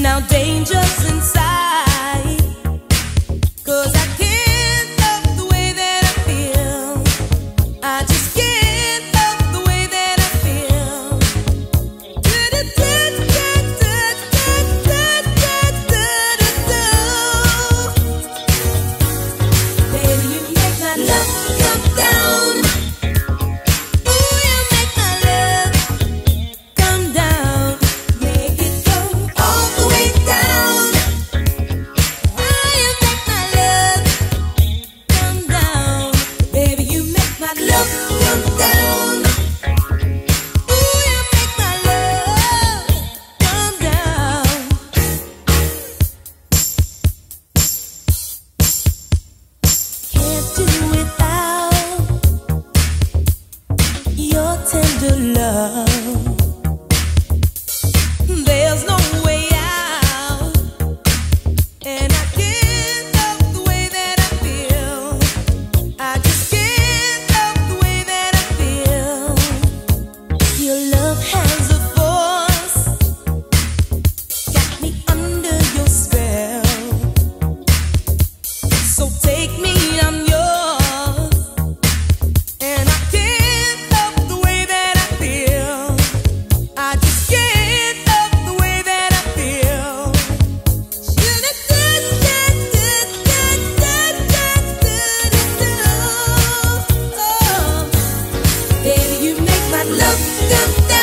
Now danger's inside. I love them.